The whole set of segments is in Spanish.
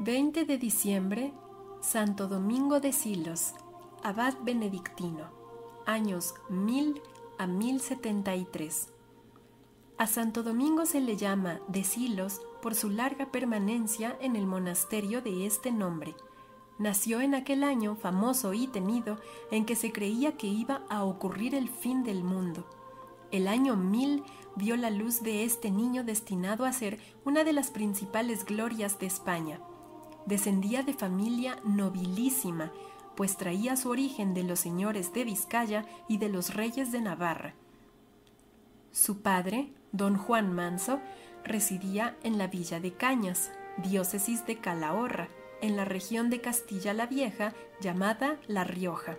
20 de diciembre, Santo Domingo de Silos, abad benedictino, años 1000 a 1073. A Santo Domingo se le llama de Silos por su larga permanencia en el monasterio de este nombre. Nació en aquel año famoso y temido en que se creía que iba a ocurrir el fin del mundo. El año 1000 vio la luz de este niño destinado a ser una de las principales glorias de España. Descendía de familia nobilísima, pues traía su origen de los señores de Vizcaya y de los reyes de Navarra. Su padre, don Juan Manso, residía en la villa de Cañas, diócesis de Calahorra, en la región de Castilla la Vieja llamada La Rioja.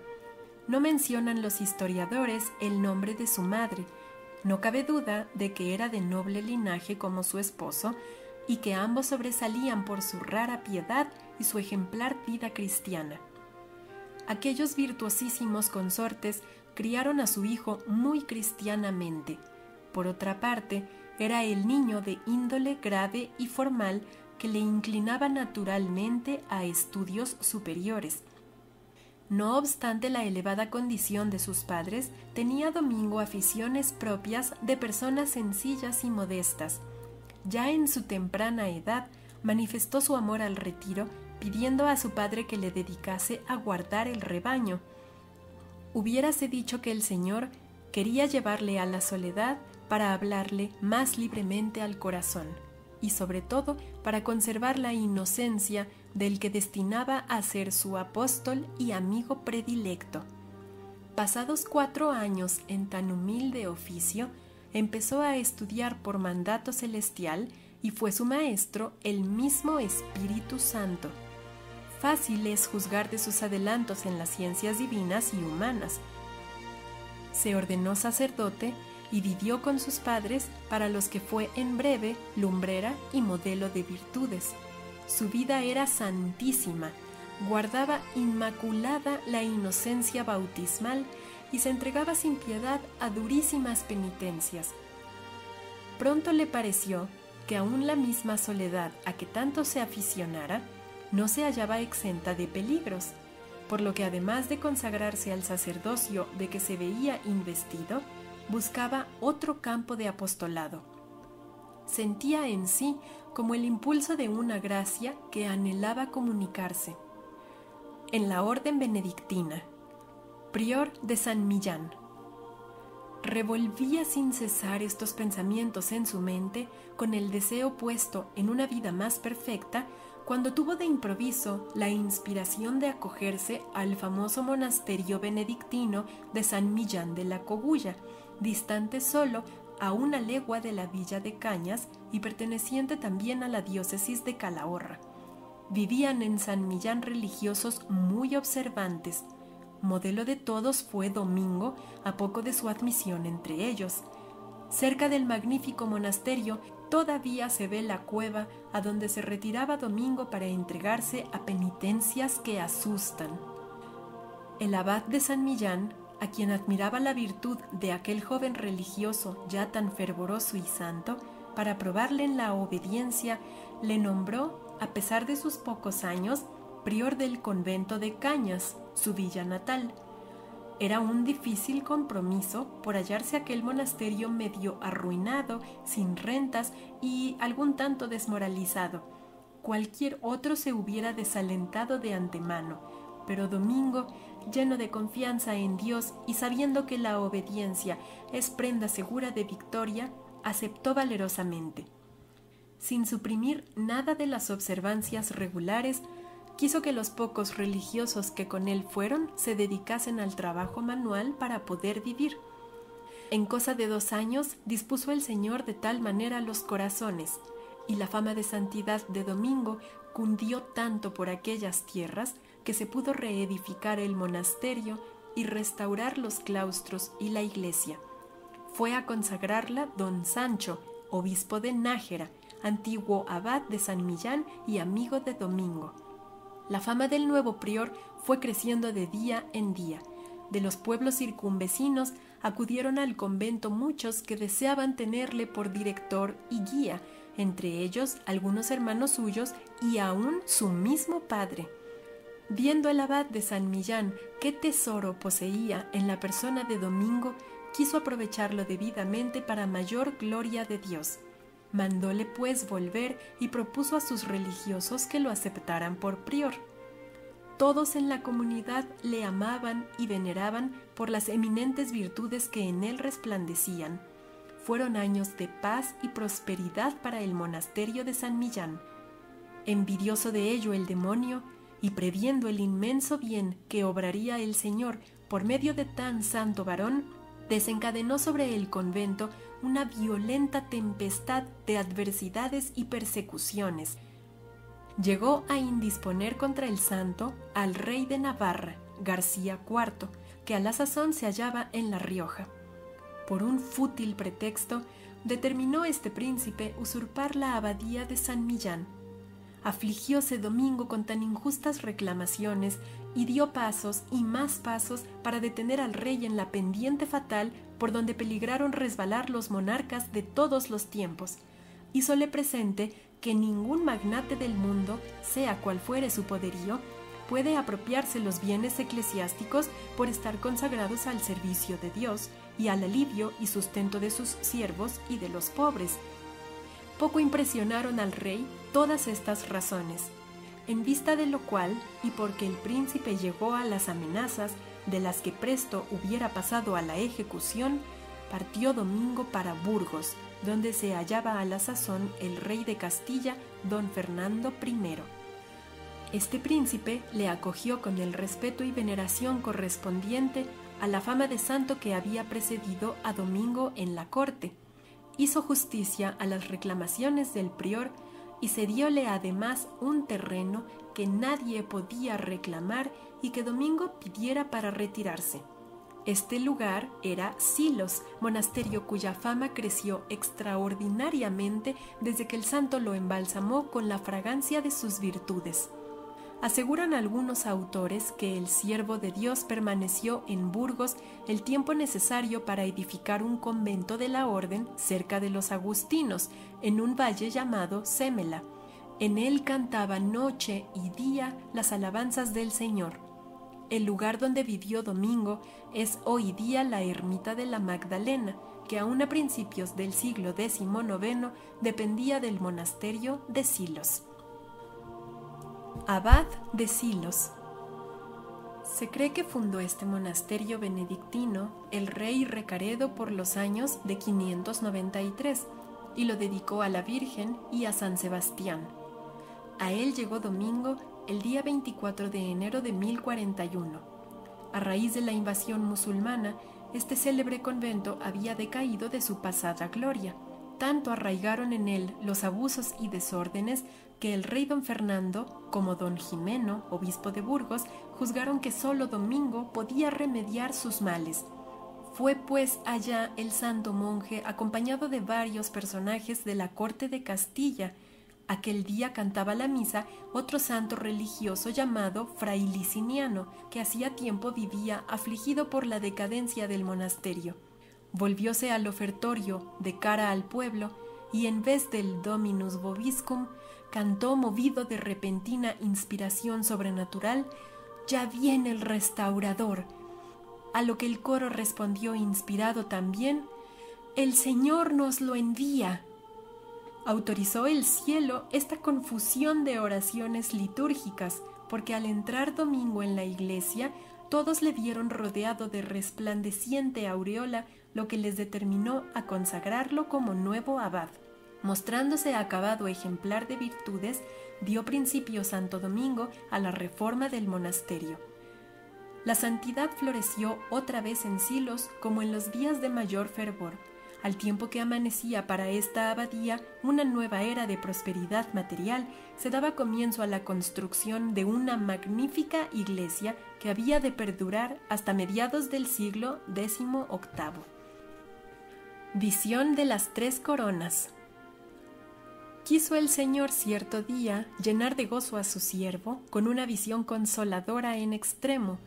No mencionan los historiadores el nombre de su madre. No cabe duda de que era de noble linaje como su esposo y que ambos sobresalían por su rara piedad y su ejemplar vida cristiana. Aquellos virtuosísimos consortes criaron a su hijo muy cristianamente. Por otra parte, era el niño de índole grave y formal que le inclinaba naturalmente a estudios superiores. No obstante la elevada condición de sus padres, tenía Domingo aficiones propias de personas sencillas y modestas. Ya en su temprana edad manifestó su amor al retiro, pidiendo a su padre que le dedicase a guardar el rebaño. Hubiérase dicho que el Señor quería llevarle a la soledad para hablarle más libremente al corazón y sobre todo para conservar la inocencia del que destinaba a ser su apóstol y amigo predilecto. Pasados cuatro años en tan humilde oficio, empezó a estudiar por mandato celestial y fue su maestro el mismo Espíritu Santo. Fácil es juzgar de sus adelantos en las ciencias divinas y humanas. Se ordenó sacerdote y vivió con sus padres para los que fue en breve lumbrera y modelo de virtudes. Su vida era santísima, guardaba inmaculada la inocencia bautismal y se entregaba sin piedad a durísimas penitencias. Pronto le pareció que aún la misma soledad a que tanto se aficionara no se hallaba exenta de peligros, por lo que además de consagrarse al sacerdocio de que se veía investido, buscaba otro campo de apostolado. Sentía en sí como el impulso de una gracia que anhelaba comunicarse. En la orden benedictina, prior de San Millán, revolvía sin cesar estos pensamientos en su mente con el deseo puesto en una vida más perfecta cuando tuvo de improviso la inspiración de acogerse al famoso monasterio benedictino de San Millán de la Cogulla, distante solo a una legua de la villa de Cañas y perteneciente también a la diócesis de Calahorra. Vivían en San Millán religiosos muy observantes. Modelo de todos fue Domingo a poco de su admisión entre ellos. Cerca del magnífico monasterio todavía se ve la cueva a donde se retiraba Domingo para entregarse a penitencias que asustan. El abad de San Millán a quien admiraba la virtud de aquel joven religioso ya tan fervoroso y santo, para probarle en la obediencia, le nombró, a pesar de sus pocos años, prior del convento de Cañas, su villa natal. Era un difícil compromiso por hallarse aquel monasterio medio arruinado, sin rentas y algún tanto desmoralizado. Cualquier otro se hubiera desalentado de antemano, pero Domingo lleno de confianza en Dios y sabiendo que la obediencia es prenda segura de victoria, aceptó valerosamente. Sin suprimir nada de las observancias regulares, quiso que los pocos religiosos que con él fueron se dedicasen al trabajo manual para poder vivir. En cosa de dos años dispuso el Señor de tal manera los corazones, y la fama de santidad de Domingo cundió tanto por aquellas tierras que se pudo reedificar el monasterio y restaurar los claustros y la iglesia. Fue a consagrarla don Sancho, obispo de Nájera, antiguo abad de San Millán y amigo de Domingo. La fama del nuevo prior fue creciendo de día en día. De los pueblos circunvecinos acudieron al convento muchos que deseaban tenerle por director y guía, entre ellos algunos hermanos suyos y aún su mismo padre. Viendo el abad de San Millán qué tesoro poseía en la persona de Domingo, quiso aprovecharlo debidamente para mayor gloria de Dios. Mandóle pues volver y propuso a sus religiosos que lo aceptaran por prior. Todos en la comunidad le amaban y veneraban por las eminentes virtudes que en él resplandecían. Fueron años de paz y prosperidad para el monasterio de San Millán. Envidioso de ello el demonio, y previendo el inmenso bien que obraría el Señor por medio de tan santo varón, desencadenó sobre el convento una violenta tempestad de adversidades y persecuciones. Llegó a indisponer contra el santo al rey de Navarra, García IV, que a la sazón se hallaba en La Rioja. Por un fútil pretexto, determinó este príncipe usurpar la abadía de San Millán, afligióse Domingo con tan injustas reclamaciones y dio pasos y más pasos para detener al rey en la pendiente fatal por donde peligraron resbalar los monarcas de todos los tiempos. Hízole presente que ningún magnate del mundo, sea cual fuere su poderío, puede apropiarse los bienes eclesiásticos por estar consagrados al servicio de Dios y al alivio y sustento de sus siervos y de los pobres, poco impresionaron al rey todas estas razones, en vista de lo cual, y porque el príncipe llegó a las amenazas de las que presto hubiera pasado a la ejecución, partió Domingo para Burgos, donde se hallaba a la sazón el rey de Castilla, don Fernando I. Este príncipe le acogió con el respeto y veneración correspondiente a la fama de santo que había precedido a Domingo en la corte, hizo justicia a las reclamaciones del prior y cedióle además un terreno que nadie podía reclamar y que Domingo pidiera para retirarse. Este lugar era Silos, monasterio cuya fama creció extraordinariamente desde que el santo lo embalsamó con la fragancia de sus virtudes. Aseguran algunos autores que el siervo de Dios permaneció en Burgos el tiempo necesario para edificar un convento de la orden cerca de los agustinos, en un valle llamado Semela. En él cantaba noche y día las alabanzas del Señor. El lugar donde vivió Domingo es hoy día la ermita de la Magdalena, que aún a principios del siglo XIX dependía del monasterio de Silos abad de Silos. Se cree que fundó este monasterio benedictino el rey Recaredo por los años de 593 y lo dedicó a la Virgen y a San Sebastián. A él llegó Domingo el día 24 de enero de 1041. A raíz de la invasión musulmana, este célebre convento había decaído de su pasada gloria. Tanto arraigaron en él los abusos y desórdenes que el rey don Fernando, como don Jimeno, obispo de Burgos, juzgaron que sólo Domingo podía remediar sus males. Fue pues allá el santo monje acompañado de varios personajes de la corte de Castilla. Aquel día cantaba la misa otro santo religioso llamado Fray Liciniano, que hacía tiempo vivía afligido por la decadencia del monasterio. Volvióse al ofertorio de cara al pueblo y en vez del Dominus Vobiscum cantó movido de repentina inspiración sobrenatural, Ya viene el restaurador, a lo que el coro respondió inspirado también, El Señor nos lo envía. Autorizó el cielo esta confusión de oraciones litúrgicas, porque al entrar domingo en la iglesia, todos le vieron rodeado de resplandeciente aureola, lo que les determinó a consagrarlo como nuevo abad. Mostrándose acabado ejemplar de virtudes, dio principio Santo Domingo a la reforma del monasterio. La santidad floreció otra vez en Silos como en los días de mayor fervor, al tiempo que amanecía para esta abadía una nueva era de prosperidad material, se daba comienzo a la construcción de una magnífica iglesia que había de perdurar hasta mediados del siglo XVIII. Visión de las tres coronas Quiso el Señor cierto día llenar de gozo a su siervo con una visión consoladora en extremo.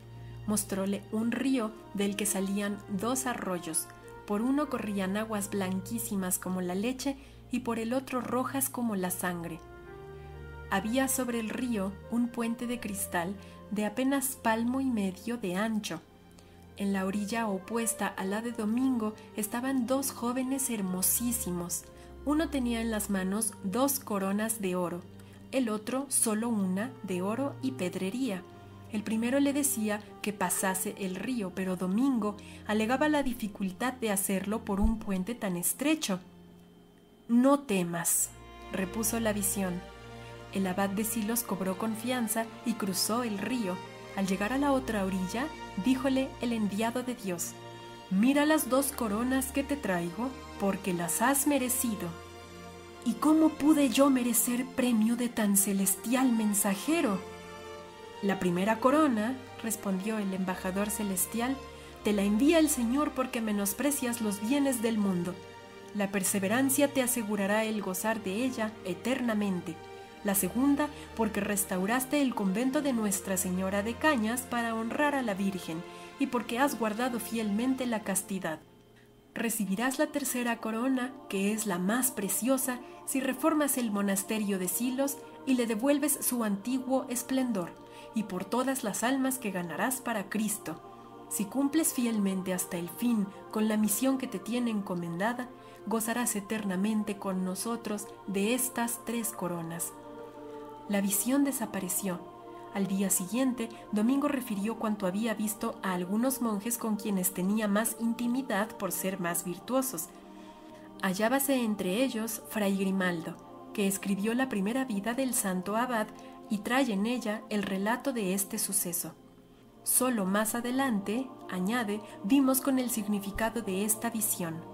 Mostróle un río del que salían dos arroyos. Por uno corrían aguas blanquísimas como la leche y por el otro rojas como la sangre. Había sobre el río un puente de cristal de apenas palmo y medio de ancho. En la orilla opuesta a la de Domingo estaban dos jóvenes hermosísimos. Uno tenía en las manos dos coronas de oro, el otro solo una de oro y pedrería. El primero le decía que pasase el río, pero Domingo alegaba la dificultad de hacerlo por un puente tan estrecho. No temas, repuso la visión. El abad de Silos cobró confianza y cruzó el río. Al llegar a la otra orilla, díjole el enviado de Dios, Mira las dos coronas que te traigo, porque las has merecido. ¿Y cómo pude yo merecer premio de tan celestial mensajero? La primera corona, respondió el embajador celestial, te la envía el Señor porque menosprecias los bienes del mundo. La perseverancia te asegurará el gozar de ella eternamente. La segunda, porque restauraste el convento de Nuestra Señora de Cañas para honrar a la Virgen, y porque has guardado fielmente la castidad recibirás la tercera corona, que es la más preciosa, si reformas el monasterio de Silos y le devuelves su antiguo esplendor, y por todas las almas que ganarás para Cristo. Si cumples fielmente hasta el fin con la misión que te tiene encomendada, gozarás eternamente con nosotros de estas tres coronas. La visión desapareció al día siguiente, Domingo refirió cuanto había visto a algunos monjes con quienes tenía más intimidad por ser más virtuosos. Hallábase entre ellos Fray Grimaldo, que escribió la primera vida del santo abad y trae en ella el relato de este suceso. Solo más adelante, añade, vimos con el significado de esta visión.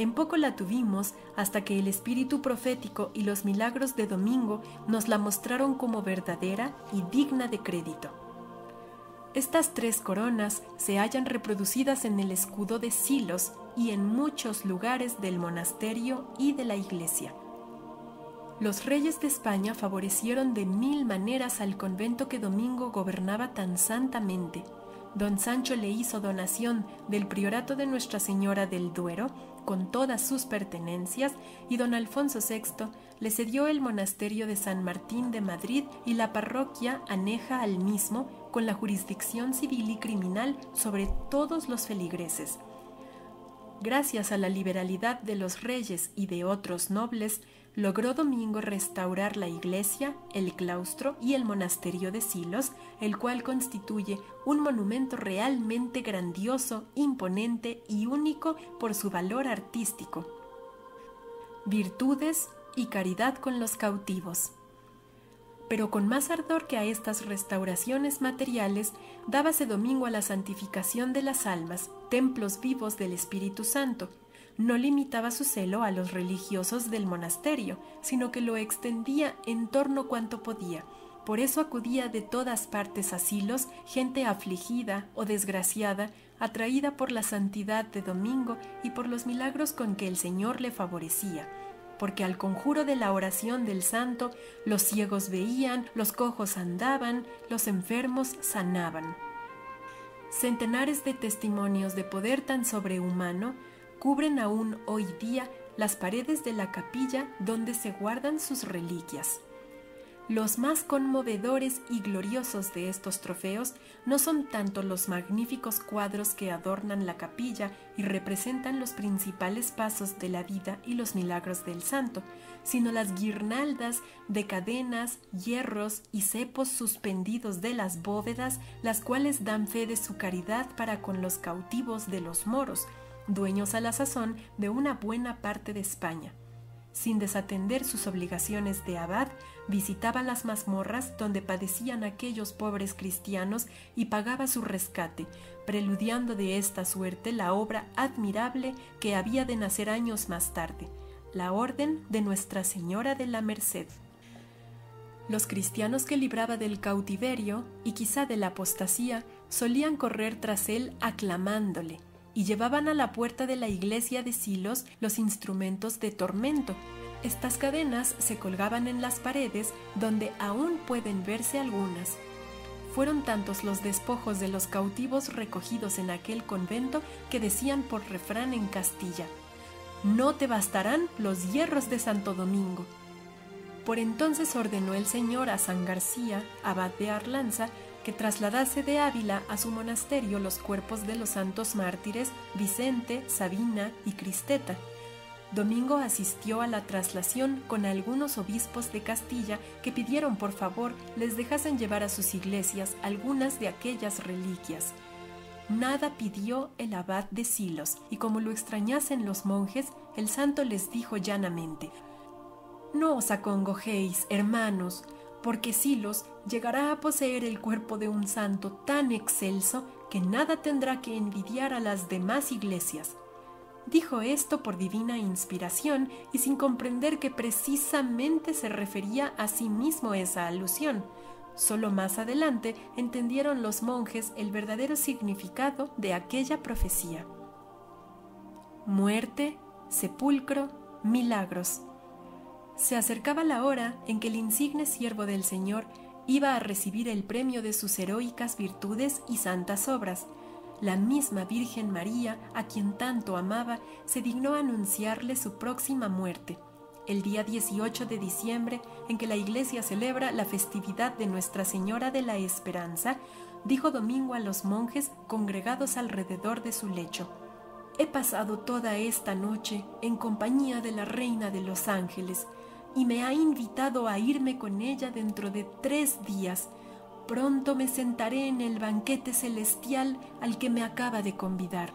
En poco la tuvimos hasta que el espíritu profético y los milagros de Domingo nos la mostraron como verdadera y digna de crédito. Estas tres coronas se hallan reproducidas en el escudo de Silos y en muchos lugares del monasterio y de la iglesia. Los reyes de España favorecieron de mil maneras al convento que Domingo gobernaba tan santamente. Don Sancho le hizo donación del priorato de Nuestra Señora del Duero con todas sus pertenencias y don Alfonso VI le cedió el monasterio de San Martín de Madrid y la parroquia aneja al mismo con la jurisdicción civil y criminal sobre todos los feligreses. Gracias a la liberalidad de los reyes y de otros nobles, logró Domingo restaurar la iglesia, el claustro y el monasterio de Silos, el cual constituye un monumento realmente grandioso, imponente y único por su valor artístico. Virtudes y caridad con los cautivos. Pero con más ardor que a estas restauraciones materiales, dábase Domingo a la santificación de las almas, templos vivos del Espíritu Santo, no limitaba su celo a los religiosos del monasterio, sino que lo extendía en torno cuanto podía. Por eso acudía de todas partes asilos gente afligida o desgraciada, atraída por la santidad de Domingo y por los milagros con que el Señor le favorecía porque al conjuro de la oración del santo los ciegos veían, los cojos andaban, los enfermos sanaban. Centenares de testimonios de poder tan sobrehumano cubren aún hoy día las paredes de la capilla donde se guardan sus reliquias. Los más conmovedores y gloriosos de estos trofeos no son tanto los magníficos cuadros que adornan la capilla y representan los principales pasos de la vida y los milagros del santo, sino las guirnaldas de cadenas, hierros y cepos suspendidos de las bóvedas, las cuales dan fe de su caridad para con los cautivos de los moros, dueños a la sazón de una buena parte de España. Sin desatender sus obligaciones de abad, visitaba las mazmorras donde padecían aquellos pobres cristianos y pagaba su rescate, preludiando de esta suerte la obra admirable que había de nacer años más tarde, la Orden de Nuestra Señora de la Merced. Los cristianos que libraba del cautiverio y quizá de la apostasía solían correr tras él aclamándole, y llevaban a la puerta de la iglesia de Silos los instrumentos de tormento. Estas cadenas se colgaban en las paredes donde aún pueden verse algunas. Fueron tantos los despojos de los cautivos recogidos en aquel convento que decían por refrán en Castilla, no te bastarán los hierros de Santo Domingo. Por entonces ordenó el Señor a San García, abad de Arlanza, que trasladase de Ávila a su monasterio los cuerpos de los santos mártires Vicente, Sabina y Cristeta. Domingo asistió a la traslación con algunos obispos de Castilla que pidieron por favor les dejasen llevar a sus iglesias algunas de aquellas reliquias. Nada pidió el abad de Silos, y como lo extrañasen los monjes, el santo les dijo llanamente, No os acongojéis, hermanos, porque Silos llegará a poseer el cuerpo de un santo tan excelso que nada tendrá que envidiar a las demás iglesias. Dijo esto por divina inspiración y sin comprender que precisamente se refería a sí mismo esa alusión. Solo más adelante entendieron los monjes el verdadero significado de aquella profecía. Muerte, sepulcro, milagros. Se acercaba la hora en que el insigne siervo del Señor iba a recibir el premio de sus heroicas virtudes y santas obras. La misma Virgen María, a quien tanto amaba, se dignó anunciarle su próxima muerte. El día 18 de diciembre, en que la Iglesia celebra la festividad de Nuestra Señora de la Esperanza, dijo Domingo a los monjes congregados alrededor de su lecho, He pasado toda esta noche en compañía de la Reina de los Ángeles, y me ha invitado a irme con ella dentro de tres días. Pronto me sentaré en el banquete celestial al que me acaba de convidar.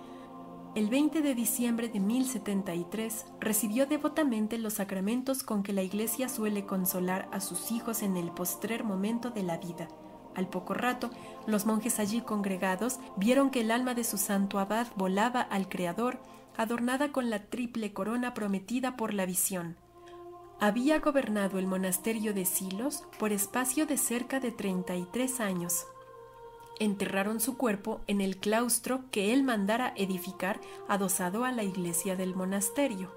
El 20 de diciembre de 1073 recibió devotamente los sacramentos con que la Iglesia suele consolar a sus hijos en el postrer momento de la vida. Al poco rato, los monjes allí congregados vieron que el alma de su santo abad volaba al Creador, adornada con la triple corona prometida por la visión. Había gobernado el monasterio de Silos por espacio de cerca de 33 años. Enterraron su cuerpo en el claustro que él mandara edificar adosado a la iglesia del monasterio.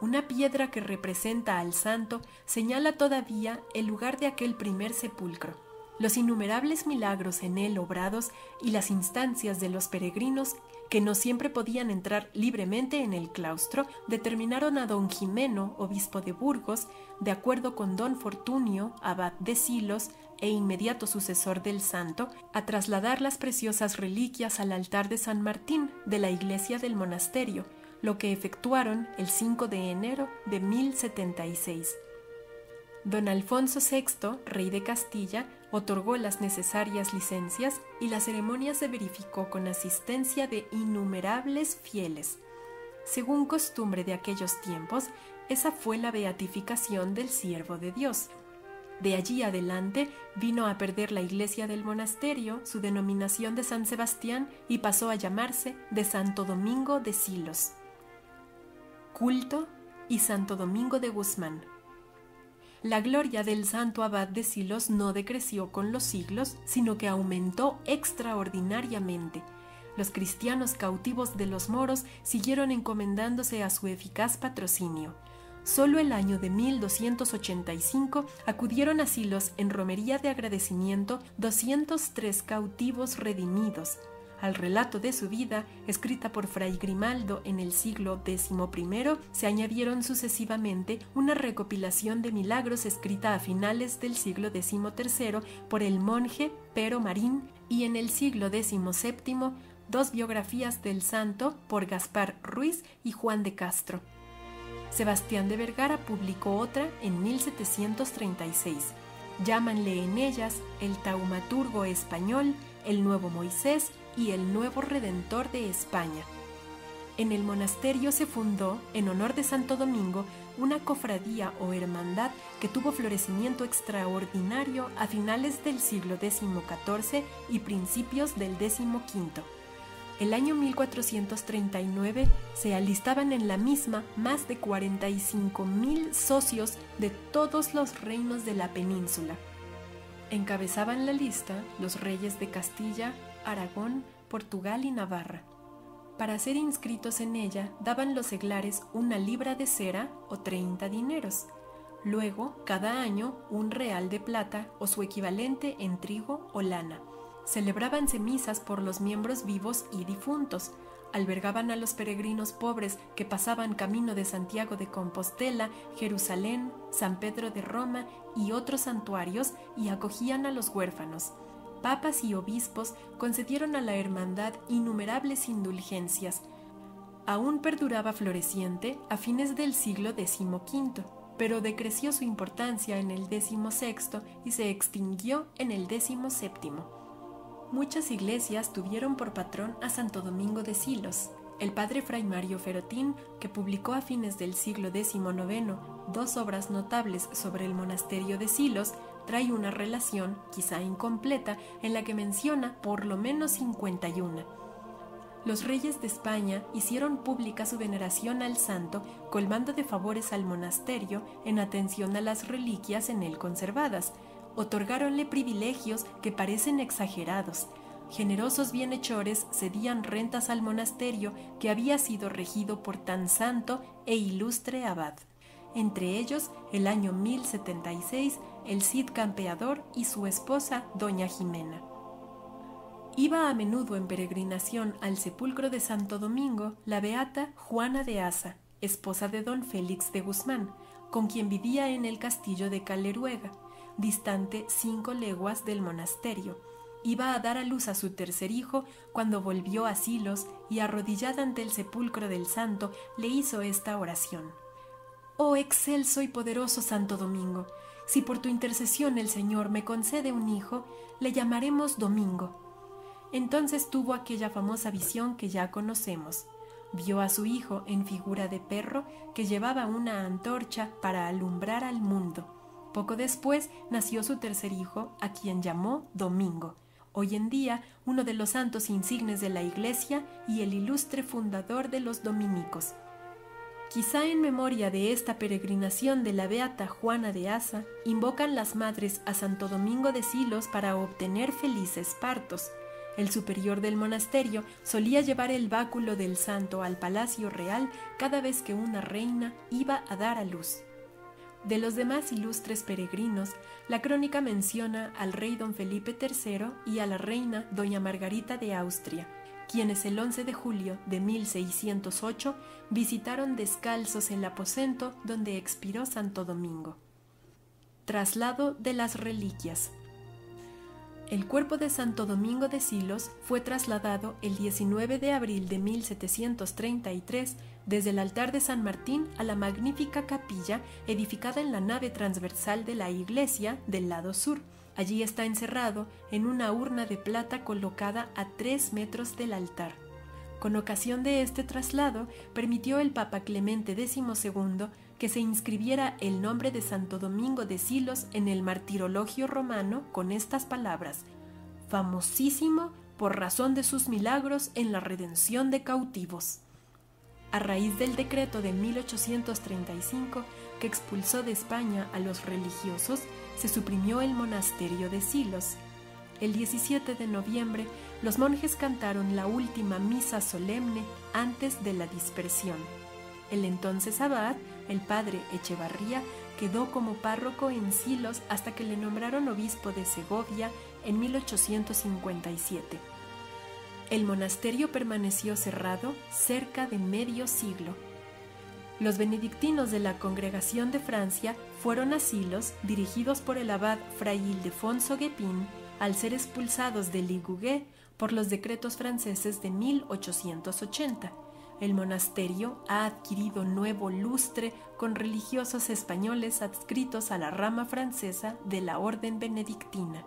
Una piedra que representa al santo señala todavía el lugar de aquel primer sepulcro. Los innumerables milagros en él obrados y las instancias de los peregrinos que no siempre podían entrar libremente en el claustro, determinaron a don Jimeno, obispo de Burgos, de acuerdo con don Fortunio, abad de Silos e inmediato sucesor del santo, a trasladar las preciosas reliquias al altar de San Martín de la iglesia del monasterio, lo que efectuaron el 5 de enero de 1076. Don Alfonso VI, rey de Castilla, otorgó las necesarias licencias y la ceremonia se verificó con asistencia de innumerables fieles. Según costumbre de aquellos tiempos, esa fue la beatificación del siervo de Dios. De allí adelante vino a perder la iglesia del monasterio su denominación de San Sebastián y pasó a llamarse de Santo Domingo de Silos. Culto y Santo Domingo de Guzmán. La gloria del santo abad de Silos no decreció con los siglos, sino que aumentó extraordinariamente. Los cristianos cautivos de los moros siguieron encomendándose a su eficaz patrocinio. Solo el año de 1285 acudieron a Silos en romería de agradecimiento 203 cautivos redimidos, al relato de su vida, escrita por Fray Grimaldo en el siglo XI, se añadieron sucesivamente una recopilación de milagros escrita a finales del siglo XIII por el monje Pero Marín y en el siglo XVII dos biografías del santo por Gaspar Ruiz y Juan de Castro. Sebastián de Vergara publicó otra en 1736. Llámanle en ellas el taumaturgo español, el nuevo Moisés y el nuevo Redentor de España. En el monasterio se fundó, en honor de Santo Domingo, una cofradía o hermandad que tuvo florecimiento extraordinario a finales del siglo XIV y principios del XV. El año 1439 se alistaban en la misma más de 45 mil socios de todos los reinos de la península. Encabezaban la lista los reyes de Castilla, Aragón, Portugal y Navarra. Para ser inscritos en ella daban los seglares una libra de cera o 30 dineros, luego cada año un real de plata o su equivalente en trigo o lana, Celebrábanse misas por los miembros vivos y difuntos, albergaban a los peregrinos pobres que pasaban camino de Santiago de Compostela, Jerusalén, San Pedro de Roma y otros santuarios y acogían a los huérfanos. Papas y obispos concedieron a la hermandad innumerables indulgencias. Aún perduraba floreciente a fines del siglo XV, pero decreció su importancia en el XVI y se extinguió en el XVII. Muchas iglesias tuvieron por patrón a Santo Domingo de Silos. El padre Fray Mario Ferotín, que publicó a fines del siglo XIX dos obras notables sobre el monasterio de Silos, trae una relación, quizá incompleta, en la que menciona por lo menos 51. Los reyes de España hicieron pública su veneración al santo, colmando de favores al monasterio en atención a las reliquias en él conservadas, otorgáronle privilegios que parecen exagerados. Generosos bienhechores cedían rentas al monasterio que había sido regido por tan santo e ilustre abad. Entre ellos, el año 1076, el Cid Campeador y su esposa, doña Jimena. Iba a menudo en peregrinación al sepulcro de Santo Domingo la beata Juana de Asa, esposa de don Félix de Guzmán, con quien vivía en el castillo de Caleruega, distante cinco leguas del monasterio. Iba a dar a luz a su tercer hijo cuando volvió a Silos y arrodillada ante el sepulcro del santo le hizo esta oración. Oh excelso y poderoso Santo Domingo, si por tu intercesión el Señor me concede un hijo, le llamaremos Domingo. Entonces tuvo aquella famosa visión que ya conocemos. Vio a su hijo en figura de perro que llevaba una antorcha para alumbrar al mundo poco después nació su tercer hijo, a quien llamó Domingo, hoy en día uno de los santos insignes de la Iglesia y el ilustre fundador de los dominicos. Quizá en memoria de esta peregrinación de la beata Juana de Asa, invocan las madres a Santo Domingo de Silos para obtener felices partos. El superior del monasterio solía llevar el báculo del santo al palacio real cada vez que una reina iba a dar a luz. De los demás ilustres peregrinos, la crónica menciona al rey don Felipe III y a la reina doña Margarita de Austria, quienes el 11 de julio de 1608 visitaron descalzos el aposento donde expiró Santo Domingo. Traslado de las reliquias. El cuerpo de Santo Domingo de Silos fue trasladado el 19 de abril de 1733 desde el altar de San Martín a la magnífica capilla edificada en la nave transversal de la iglesia del lado sur. Allí está encerrado en una urna de plata colocada a tres metros del altar. Con ocasión de este traslado, permitió el Papa Clemente XII que se inscribiera el nombre de Santo Domingo de Silos en el martirologio romano con estas palabras, famosísimo por razón de sus milagros en la redención de cautivos. A raíz del decreto de 1835 que expulsó de España a los religiosos, se suprimió el monasterio de Silos. El 17 de noviembre, los monjes cantaron la última misa solemne antes de la dispersión. El entonces abad, el padre Echevarría, quedó como párroco en Silos hasta que le nombraron obispo de Segovia en 1857. El monasterio permaneció cerrado cerca de medio siglo. Los benedictinos de la Congregación de Francia fueron asilos dirigidos por el abad Fray Ildefonso Guepin al ser expulsados de Ligugé por los decretos franceses de 1880 el monasterio ha adquirido nuevo lustre con religiosos españoles adscritos a la rama francesa de la orden benedictina.